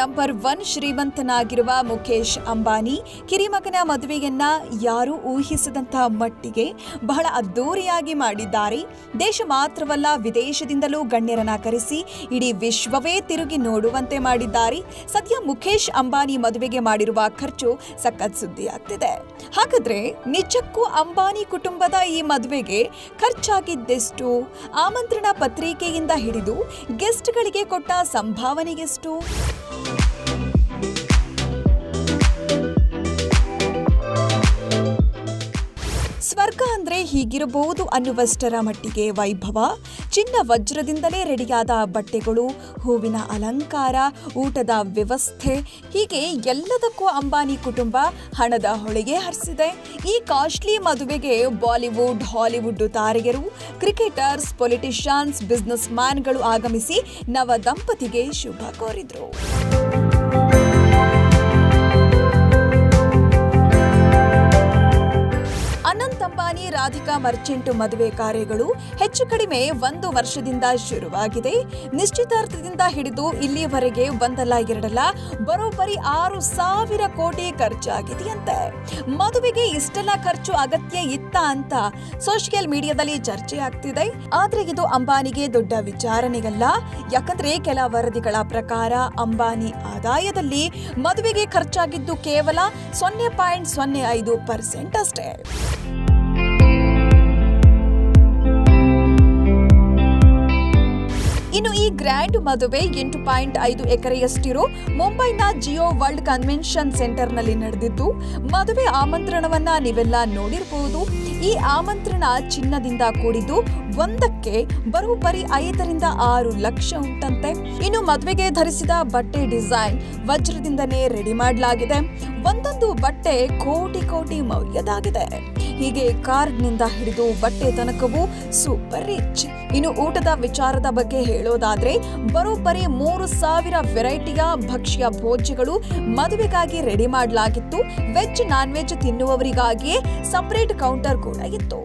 Number one ಶ್ರೀಮಂತನಾಗಿರುವ ಮುಖೇಶ್ ಅಂಬಾನಿ, ಕಿರಿಮಗನ ಮದುವೆಯನ್ನ ಯಾರೂ ಊಹಿಸದಂತಹ ಮಟ್ಟಿಗೆ ಬಹಳ ಅದ್ದೂರಿಯಾಗಿ ಮಾಡಿದ್ದಾರೆ. ದೇಶ ಮಾತ್ರವಲ್ಲ, ವಿದೇಶದಿಂದಲೂ ಗಣ್ಯರನ್ನ ಕರೆಸಿ ಇಡೀ ವಿಶ್ವವೇ ತಿರುಗಿ ನೋಡುವಂತೆ ಮಾಡಿದ್ದಾರೆ. ಸದ್ಯ ಮುಖೇಶ್ ಅಂಬಾನಿ ಮದುವೆಗೆ ಮಾಡಿರುವ ಖರ್ಚು ಸಖತ್ ಸುದ್ದಿಯಾಗ್ತಿದೆ ಹಾಗಾದ್ರೆ ನಿಜಕ್ಕೂ ಅಂಬಾನಿ ಕುಟುಂಬದ ಈ ಮದುವೆಗೆ ಖರ್ಚಾಗಿದ್ದೆಷ್ಟು? ಆಮಂತ್ರಣ ಪತ್ರಿಕೆಯಿಂದ ಹಿಡಿದು ಗೆಸ್ಟ್ಗಳಿಗೆ ಕೊಟ್ಟ ಸಂಭಾವನೆಗೆಷ್ಟು Thank you. ಹೀಗಿರಬಹುದು ಅನ್ನುವಷ್ಟರ ಮಟ್ಟಿಗೆ ವೈಭವ. ಚಿನ್ನ ವಜ್ರದಿಂದಲೇ ರೆಡಿಯಾದ ಬಟ್ಟೆಗಳು, ಹೂವಿನ ಅಲಂಕಾರ, ಊಟದ ವ್ಯವಸ್ಥೆ, ಹೀಗೆ ಎಲ್ಲದಕ್ಕೂ ಅಂಬಾನಿ ಕುಟುಂಬ ಹಣದ ಹೊಳೆಗೆ ಹರಿಸಿದೆ. ಈ ಕಾಸ್ಟ್ಲಿ ಮದುವೆಗೆ ಬಾಲಿವುಡ್, ಹಾಲಿವುಡ್ ತಾರೆಯರು, ಕ್ರಿಕೆಟರ್ಸ್, ಪೊಲಿಟಿಷಿಯನ್ಸ್ ಬಿಸ್ನೆಸ್ ಮ್ಯಾನ್ಗಳು ಆಗಮಿಸಿ ನವ ದಂಪತಿಗೆ ಶುಭ ಕೋರಿದ್ರು. ಮರ್ಚೆಂಟ್ ಮದುವೆ ಕಾರ್ಯಗಳು ಹೆಚ್ಚು ಕಡಿಮೆ ಒಂದು ವರ್ಷದಿಂದ ಶುರುವಾಗಿದೆ. ನಿಶ್ಚಿತಾರ್ಥದಿಂದ ಹಿಡಿದು ಇಲ್ಲಿಯವರೆಗೆ ಒಂದಲ್ಲ ಎರಡಲ್ಲ, ಬರೋಬ್ಬರಿ ಆರು ಸಾವಿರ ಕೋಟಿ ಖರ್ಚಾಗಿದೆಯಂತೆ ಮದುವೆಗೆ ಇಷ್ಟೆಲ್ಲ ಖರ್ಚು ಅಗತ್ಯ ಇತ್ತ ಅಂತ ಸೋಷಿಯಲ್ ಮೀಡಿಯಾದಲ್ಲಿ ಚರ್ಚೆ ಆಗ್ತಿದೆ. ಆದ್ರೆ ಇದು ಅಂಬಾನಿಗೆ ದೊಡ್ಡ ವಿಚಾರಣೆಗಲ್ಲ. ಯಾಕಂದ್ರೆ ಕೆಲ ವರದಿಗಳ ಪ್ರಕಾರ ಅಂಬಾನಿ ಆದಾಯದಲ್ಲಿ ಮದುವೆಗೆ ಖರ್ಚಾಗಿದ್ದು ಕೇವಲ ಸೊನ್ನೆ ಪಾಯಿಂಟ್ ಸೊನ್ನೆ ಐದು ಪರ್ಸೆಂಟ್ ಅಷ್ಟೇ. ಗ್ರ್ಯಾಂಡ್ ಮದುವೆ ಎಂಟು ಪಾಯಿಂಟ್ ಐದು ಎಕರೆಯಷ್ಟಿರೋ ಮುಂಬೈನ ಜಿಯೋ ವರ್ಲ್ಡ್ ಕನ್ವೆನ್ಷನ್ ಸೆಂಟರ್ನಲ್ಲಿ ನಡೆದಿದ್ದು, ಮದುವೆ ಆಮಂತ್ರಣವನ್ನ ನೀವೆಲ್ಲ ನೋಡಿರಬಹುದು ಈ ಆಮಂತ್ರಣ ಚಿನ್ನದಿಂದ ಕೂಡಿದ್ದು ಒಂದಕ್ಕೆ ಬರೋಬ್ಬರಿ ಐದರಿಂದ ಆರು ಲಕ್ಷ ಉಂಟಂತೆ. ಇನ್ನು ಮದುವೆಗೆ ಧರಿಸಿದ ಬಟ್ಟೆ ಡಿಸೈನ್ ವಜ್ರದಿಂದನೇ ರೆಡಿ ಮಾಡಲಾಗಿದೆ. ಒಂದೊಂದು ಬಟ್ಟೆ ಕೋಟಿ ಕೋಟಿ ಮೌಲ್ಯದಾಗಿದೆ. ಹೀಗೆ ಕಾರ್ಡ್ನಿಂದ ಹಿಡಿದು ಬಟ್ಟೆ ತನಕವೂ ಸೂಪರ್ ರಿಚ್. ಇನ್ನು ಊಟದ ವಿಚಾರದ ಬಗ್ಗೆ ಹೇಳೋದಾದ್ರೆ ಬರೋಬ್ಬರಿ ಮೂರು ಸಾವಿರ ವೆರೈಟಿಯ ಭಕ್ಷ್ಯ ಭೋಜ್ಯಗಳು ಮದುವೆಗಾಗಿ ರೆಡಿ ಮಾಡಲಾಗಿತ್ತು. ವೆಜ್ ನಾನ್ ವೆಜ್ ತಿನ್ನುವವರಿಗಾಗಿಯೇ ಸಪರೇಟ್ ಕೌಂಟರ್ ಕೂಡ ಇತ್ತು.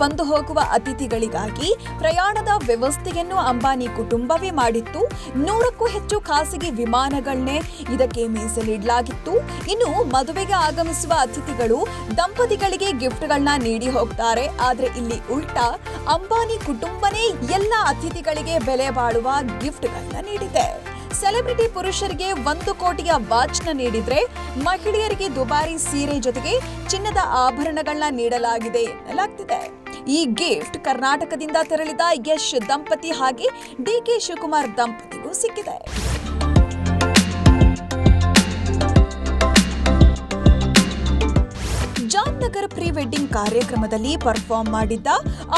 ಬಂದು ಹೋಗುವ ಅತಿಥಿಗಳಿಗಾಗಿ ಪ್ರಯಾಣದ ವ್ಯವಸ್ಥೆಯನ್ನು ಅಂಬಾನಿ ಕುಟುಂಬವೇ ಮಾಡಿತ್ತು. ನೂರಕ್ಕೂ ಹೆಚ್ಚು ಖಾಸಗಿ ವಿಮಾನಗಳನ್ನೇ ಇದಕ್ಕೆ ಮೀಸಲಿಡಲಾಗಿತ್ತು. ಇನ್ನು ಮದುವೆಗೆ ಆಗಮಿಸುವ ಅತಿಥಿಗಳು ದಂಪತಿಗಳಿಗೆ ಗಿಫ್ಟ್ಗಳನ್ನ ನೀಡಿ ಹೋಗ್ತಾರೆ. ಆದರೆ ಇಲ್ಲಿ ಉಲ್ಟಾ ಅಂಬಾನಿ ಕುಟುಂಬನೇ ಎಲ್ಲ ಅತಿಥಿಗಳಿಗೆ ಬೆಲೆ ಬಾಳುವ ಗಿಫ್ಟ್ಗಳನ್ನ ನೀಡಿದೆ. ಸೆಲೆಬ್ರಿಟಿ ಪುರುಷರಿಗೆ ಒಂದು ಕೋಟಿಯ ವಾಚ್ನ ನೀಡಿದ್ರೆ ಮಹಿಳೆಯರಿಗೆ ದುಬಾರಿ ಸೀರೆ ಜೊತೆಗೆ ಚಿನ್ನದ ಆಭರಣಗಳನ್ನ ನೀಡಲಾಗಿದೆ ಎನ್ನಲಾಗ್ತಿದೆ. ಈ ಗಿಫ್ಟ್ ಕರ್ನಾಟಕದಿಂದ ತೆರಳಿದ ಯಶ್ ದಂಪತಿ ಹಾಗೆ ಡಿ ಕೆ ಶಿವಕುಮಾರ್ ದಂಪತಿಗೂ ಸಿಕ್ಕಿದೆ. ಜಾಮ್ನಗರ್ ಪ್ರೀ ವೆಡ್ಡಿಂಗ್ ಕಾರ್ಯಕ್ರಮದಲ್ಲಿ ಪರ್ಫಾರ್ಮ್ ಮಾಡಿದ್ದ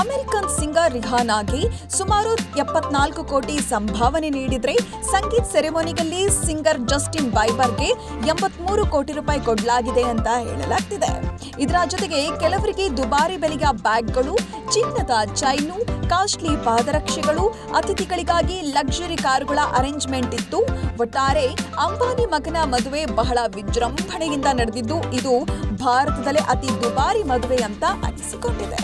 ಅಮೆರಿಕನ್ ಸಿಂಗರ್ ರಿಹಾನಾಗೆ ಸುಮಾರು ಎಪ್ಪತ್ನಾಲ್ಕು ಕೋಟಿ ಸಂಭಾವನೆ ನೀಡಿದ್ರೆ ಸಂಗೀತ್ ಸೆರೆಮೊನಿಗಲ್ಲಿ ಸಿಂಗರ್ ಜಸ್ಟಿನ್ ಬೈಬರ್ಗೆ ಎಂಬತ್ಮೂರು ಕೋಟಿ ರೂಪಾಯಿ ಕೊಡಲಾಗಿದೆ ಅಂತ ಹೇಳಲಾಗ್ತಿದೆ. ಇದರ ಜೊತೆಗೆ ಕೆಲವರಿಗೆ ದುಬಾರಿ ಬೆಲೆಯ ಬ್ಯಾಗ್ಗಳು, ಚಿನ್ನದ ಚೈನು, ಕಾಸ್ಟ್ಲಿ ಪಾದರಕ್ಷೆಗಳು, ಅತಿಥಿಗಳಿಗಾಗಿ ಲಕ್ಸುರಿ ಕಾರುಗಳ ಅರೇಂಜ್ಮೆಂಟ್ ಇತ್ತು. ಒಟ್ಟಾರೆ ಅಂಬಾನಿ ಮಗನ ಮದುವೆ ಬಹಳ ವಿಜೃಂಭಣೆಯಿಂದ ನಡೆದಿದ್ದು, ಇದು ಭಾರತದಲ್ಲೇ ಅತಿ ದುಬಾರಿ ಮದುವೆ ಅಂತ ಅನಿಸಿಕೊಂಡಿದೆ.